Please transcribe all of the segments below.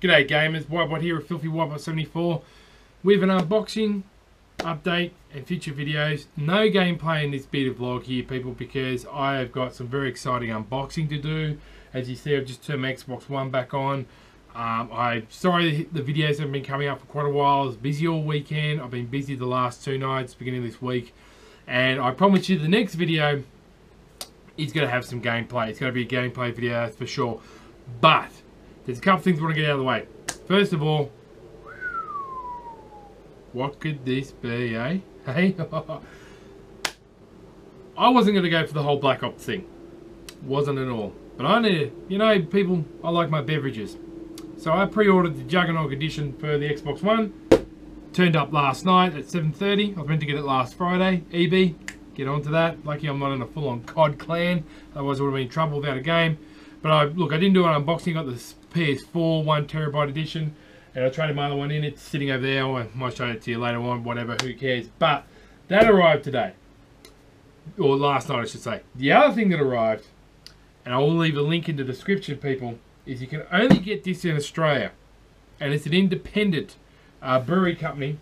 G'day gamers, Ybot here with Filthy Ybot74 with an unboxing, update and future videos. No gameplay in this beta vlog here people because I have got some very exciting unboxing to do. As you see I've just turned my Xbox One back on. Um, I'm sorry the videos haven't been coming up for quite a while. I was busy all weekend. I've been busy the last two nights, beginning of this week. And I promise you the next video is going to have some gameplay. It's going to be a gameplay video for sure. But there's a couple things I want to get out of the way. First of all, what could this be, eh? Hey? I wasn't going to go for the whole Black Ops thing. Wasn't at all. But I need, you know, people, I like my beverages. So I pre-ordered the Juggernog edition for the Xbox One. Turned up last night at 7.30. I was meant to get it last Friday. EB, get onto that. Lucky I'm not in a full-on COD clan. Otherwise I would have been in trouble without a game. But I look, I didn't do an unboxing. I got this PS4 one terabyte edition, and I traded my other one in. It's sitting over there. I might show it to you later on. Whatever, who cares? But that arrived today, or last night, I should say. The other thing that arrived, and I will leave a link in the description, people, is you can only get this in Australia, and it's an independent uh, brewery company,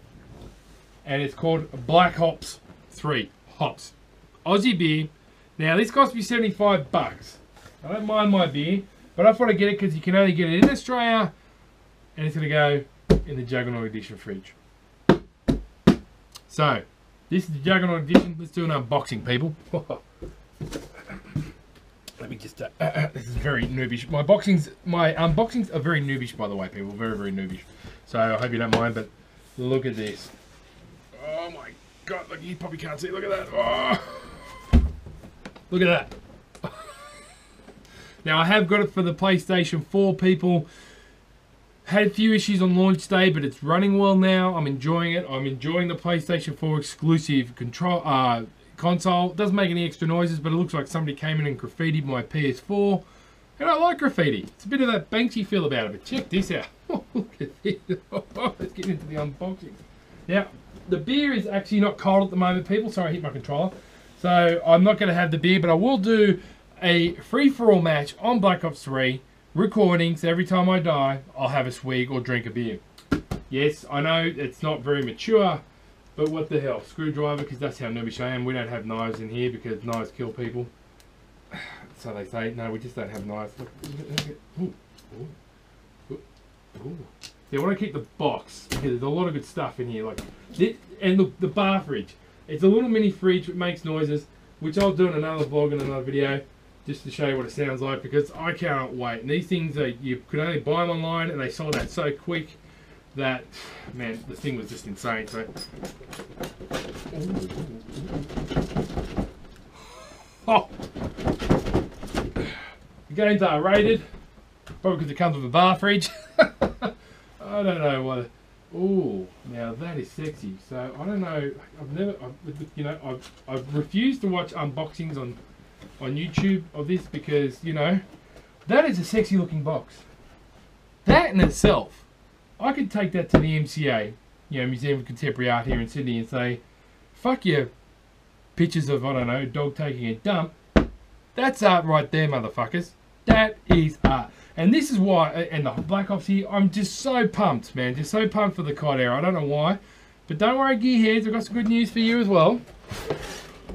and it's called Black Hops Three Hops, Aussie beer. Now this cost me 75 bucks. I don't mind my beer, but I thought I'd get it because you can only get it in Australia, and it's going to go in the Juggernog Edition fridge. So, this is the Juggernog Edition. Let's do an unboxing, people. Let me just, uh, uh, this is very noobish. My boxings, my unboxings are very noobish, by the way, people. Very, very noobish. So I hope you don't mind, but look at this. Oh my God, look, you probably can't see. Look at that. Oh. Look at that. Now, I have got it for the PlayStation 4 people. Had a few issues on launch day, but it's running well now. I'm enjoying it. I'm enjoying the PlayStation 4 exclusive control uh, console. Doesn't make any extra noises, but it looks like somebody came in and graffitied my PS4. And I like graffiti. It's a bit of that Banksy feel about it, but check this out. look at this. Let's get into the unboxing. Now, the beer is actually not cold at the moment, people. Sorry, I hit my controller. So I'm not going to have the beer, but I will do a free-for-all match on Black Ops 3 recordings. Every time I die, I'll have a swig or drink a beer. Yes, I know it's not very mature, but what the hell? Screwdriver, because that's how noobish I am. We don't have knives in here because knives kill people. So they say. No, we just don't have knives. Look, look, look, ooh, ooh, ooh. See, I want to keep the box because there's a lot of good stuff in here. Like, this, and look, the bar fridge. It's a little mini fridge that makes noises, which I'll do in another vlog and another video, just to show you what it sounds like because I cannot wait. And these things, are, you could only buy them online and they sold out so quick that, man, the thing was just insane. So, oh, the games are rated, probably because it comes with a bar fridge. I don't know what. Oh, now that is sexy. So I don't know. I've never, I've, you know, I've, I've refused to watch unboxings on on YouTube of this because you know that is a sexy looking box. That in itself, I could take that to the MCA, you know, Museum of Contemporary Art here in Sydney, and say, "Fuck your pictures of I don't know dog taking a dump." That's art right there, motherfuckers. That is art. And this is why, and the Black Ops here, I'm just so pumped, man. Just so pumped for the COD era. I don't know why. But don't worry, gearheads. I've got some good news for you as well.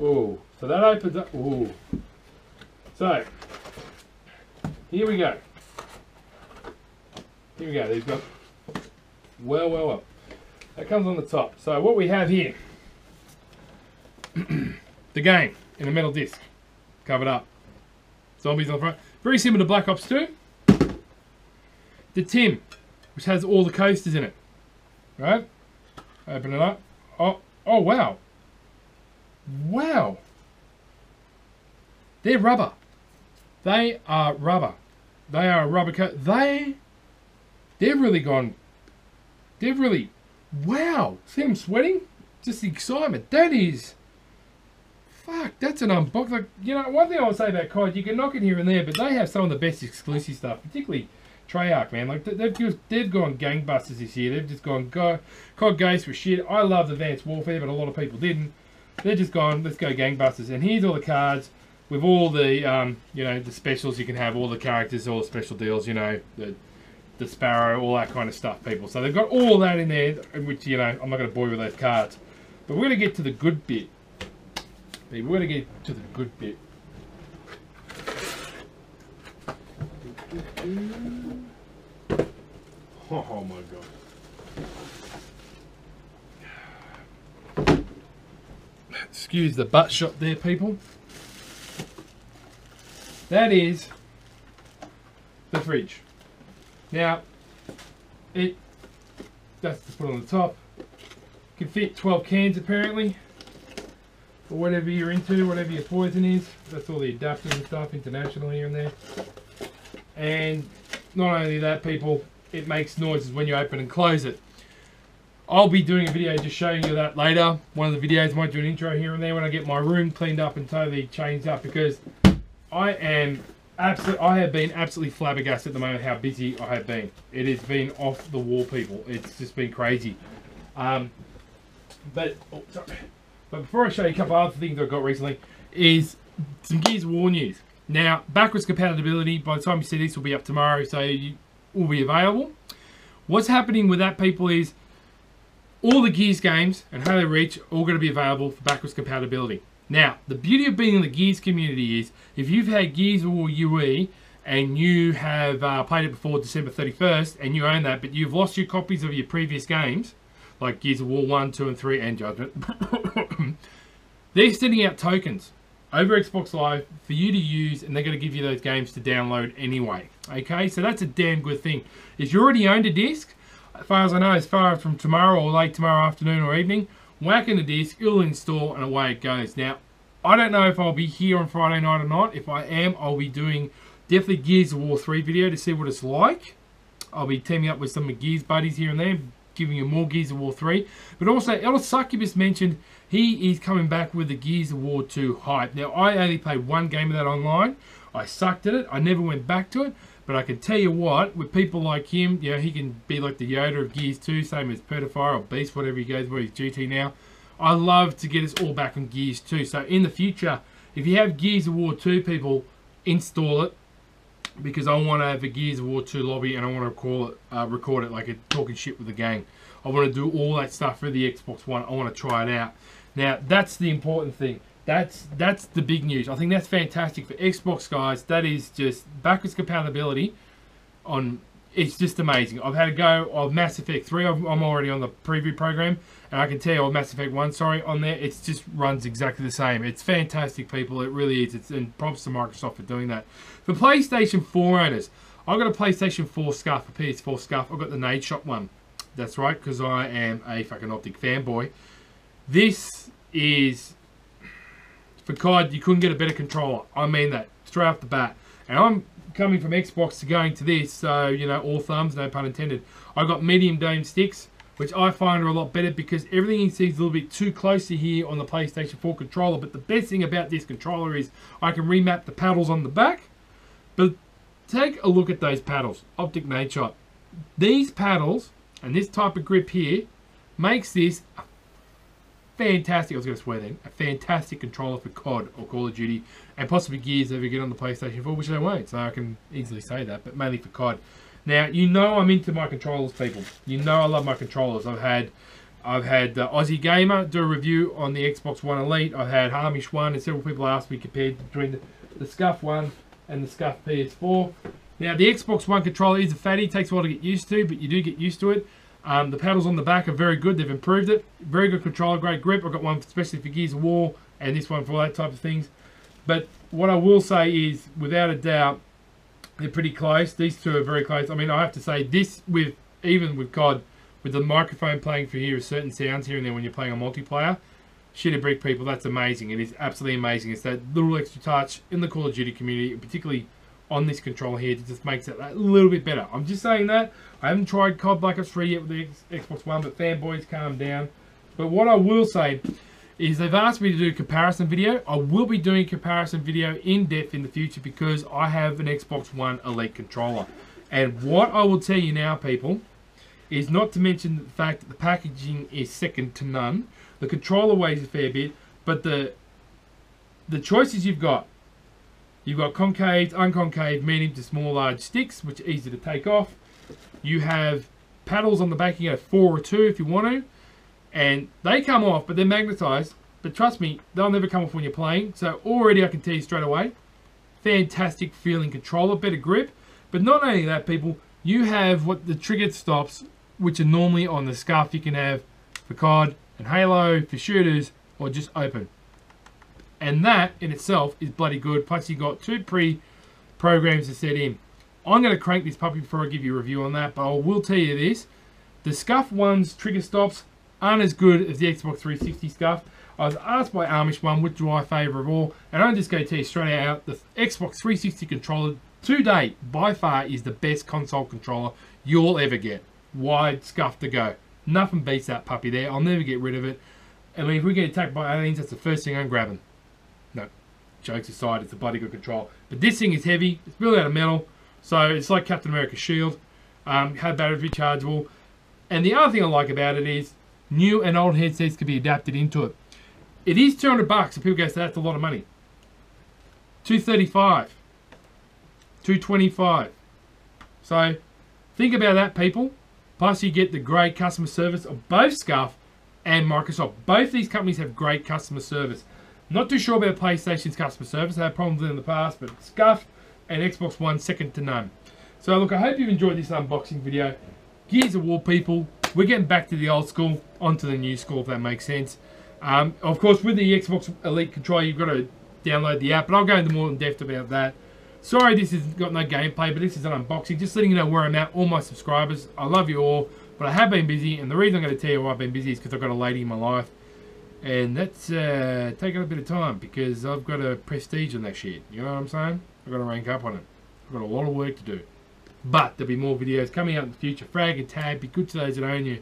Oh, so that opens up. Oh. So, here we go. Here we go. They've got, well, well, well. That comes on the top. So what we have here, the game in a metal disc, covered up. Zombies on the front. Very similar to Black Ops 2 the Tim, which has all the coasters in it. Right? Open it up. Oh, oh wow. Wow. They're rubber. They are rubber. They are a rubber coat. They, they've really gone, they've really, wow. See them sweating? Just the excitement. That is, fuck, that's an unbox. Like, you know, one thing I would say about COD, you can knock it here and there, but they have some of the best exclusive stuff, particularly Treyarch, man. Like they've just they've gone gangbusters this year. They've just gone go COD Ghost for shit. I loved Advanced Warfare, but a lot of people didn't. They're just gone. Let's go gangbusters. And here's all the cards with all the um, you know the specials you can have, all the characters, all the special deals. You know the the Sparrow, all that kind of stuff, people. So they've got all that in there, which, you know, I'm not going to bore you with those cards. But we're going to get to the good bit. We're going to get to the good bit. Oh my god. Excuse the butt shot there, people. That is the fridge. Now, it, that's to put on the top, can fit 12 cans apparently, or whatever you're into, whatever your poison is. That's all the adapters and stuff, international here and there. And not only that, people, it makes noises when you open and close it. I'll be doing a video just showing you that later. One of the videos might do an intro here and there when I get my room cleaned up and totally changed up because I am absolutely, I have been absolutely flabbergasted at the moment how busy I have been. It has been off the wall, people. It's just been crazy. Um, but, oh, but before I show you a couple other things I've got recently, is some Gears War news. Now, backwards compatibility, by the time you see this, will be up tomorrow, so you will be available. What's happening with that, people, is all the Gears games and Halo Reach are all going to be available for backwards compatibility. Now, the beauty of being in the Gears community is if you've had Gears of War UE and you have uh, played it before December 31st and you own that, but you've lost your copies of your previous games, like Gears of War 1, 2, and 3, and Judgment, they're sending out tokens over Xbox Live for you to use, and they're going to give you those games to download anyway. Okay, so that's a damn good thing. If you already owned a disc, as far as I know, as far as from tomorrow or late tomorrow afternoon or evening, whack in the disc, it'll install, and away it goes. Now, I don't know if I'll be here on Friday night or not. If I am, I'll be doing definitely Gears of War 3 video to see what it's like. I'll be teaming up with some of Gears buddies here and there, giving you more Gears of War 3. But also, Elder Succubus mentioned he is coming back with the Gears of War 2 hype. Now, I only played one game of that online. I sucked at it. I never went back to it. But I can tell you what, with people like him, you know, he can be like the Yoda of Gears 2, same as Pertifire or Beast, whatever he goes with, he's GT now. I love to get us all back on Gears 2. So in the future, if you have Gears of War 2 people, install it because I want to have a Gears of War 2 lobby and I want to it, uh, record it like a talking shit with the gang. I want to do all that stuff for the Xbox One. I want to try it out. Now, that's the important thing. That's that's the big news. I think that's fantastic for Xbox guys. That is just backwards compatibility on it's just amazing. I've had a go of Mass Effect 3. I'm already on the preview program, and I can tell you, or Mass Effect 1, sorry, on there, it just runs exactly the same. It's fantastic, people. It really is. It's, and props to Microsoft for doing that. For PlayStation 4 owners, I've got a PlayStation 4 scarf, a PS4 scarf. I've got the Nadeshot one. That's right, because I am a fucking optic fanboy. This is you couldn't get a better controller. I mean that straight off the bat. And I'm coming from Xbox to going to this, so you know, all thumbs, no pun intended. I got medium dome sticks, which I find are a lot better because everything seems a little bit too close to here on the PlayStation 4 controller. But the best thing about this controller is I can remap the paddles on the back. But take a look at those paddles, Optic Nature. These paddles and this type of grip here makes this a fantastic, I was going to swear then, a fantastic controller for COD or Call of Duty and possibly Gears if you get on the PlayStation 4, which they won't, so I can easily say that, but mainly for COD. Now, you know I'm into my controllers, people. You know I love my controllers. I've had I've had uh, Aussie Gamer do a review on the Xbox One Elite. I've had Hamish one, and several people asked me compared between the, the Scuf one and the Scuf PS4. Now, the Xbox One controller is a fatty. Takes a while to get used to, but you do get used to it. Um, the paddles on the back are very good. They've improved it. Very good controller, great grip. I've got one especially for Gears of War and this one for all that type of things. But what I will say is, without a doubt, they're pretty close. These two are very close. I mean, I have to say this with even with God, with the microphone playing for here, certain sounds here and there when you're playing a multiplayer. Shit brick, people. That's amazing. It is absolutely amazing. It's that little extra touch in the Call of Duty community, particularly on this controller here it just makes it a little bit better. I'm just saying that. I haven't tried COD Black Ops 3 yet with the Xbox One, but fanboys, calm down. But what I will say is they've asked me to do a comparison video. I will be doing comparison video in depth in the future because I have an Xbox One Elite controller. And what I will tell you now, people, is not to mention the fact that the packaging is second to none. The controller weighs a fair bit, but the the choices you've got You've got concave, unconcave, medium to small, large sticks, which are easy to take off. You have paddles on the back. You go four or two if you want to, and they come off, but they're magnetized. But trust me, they'll never come off when you're playing. So already I can tell you straight away, fantastic feeling controller, better grip. But not only that, people, you have what the trigger stops, which are normally on the Scuf. You can have for COD and Halo for shooters, or just open. And that in itself is bloody good. Plus you got two pre-programs to set in. I'm going to crank this puppy before I give you a review on that, but I will tell you this. The Scuf one's trigger stops aren't as good as the Xbox 360 Scuf. I was asked by Amish one which do I favour of all, and I'm just going to tell you straight out, the Xbox 360 controller to date, by far, is the best console controller you'll ever get. Wide Scuf to go. Nothing beats that puppy there. I'll never get rid of it. I mean, if we get attacked by aliens, that's the first thing I'm grabbing. Jokes aside, it's a bloody good control. But this thing is heavy. It's built out of metal. So it's like Captain America's shield. Um, had batteries rechargeable. And the other thing I like about it is new and old headsets can be adapted into it. It is 200 bucks, and people go, so that's a lot of money. 235 225 So think about that, people. Plus, you get the great customer service of both Scuf and Microsoft. Both these companies have great customer service. Not too sure about PlayStation's customer service. I had problems in the past, but Scuf and Xbox One second to none. So look, I hope you've enjoyed this unboxing video. Gears of War people, we're getting back to the old school, onto the new school, if that makes sense. Um, of course, with the Xbox Elite controller, you've got to download the app, but I'll go into more in depth about that. Sorry this has got no gameplay, but this is an unboxing. Just letting you know where I'm at, all my subscribers. I love you all, but I have been busy, and the reason I'm going to tell you why I've been busy is because I've got a lady in my life. And that's uh, taking a bit of time because I've got a prestige in that shit. You know what I'm saying? I've got to rank up on it. I've got a lot of work to do. But there'll be more videos coming out in the future. Frag and tag, be good to those that own you.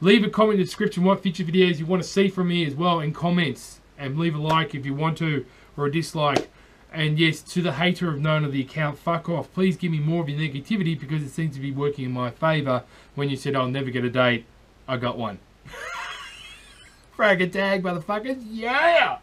Leave a comment in the description what future videos you want to see from me as well in comments. And leave a like if you want to, or a dislike. And yes, to the hater of known of the account, fuck off. Please give me more of your negativity because it seems to be working in my favour. When you said I'll never get a date, I got one. Frag and tag, motherfuckers. Yeah!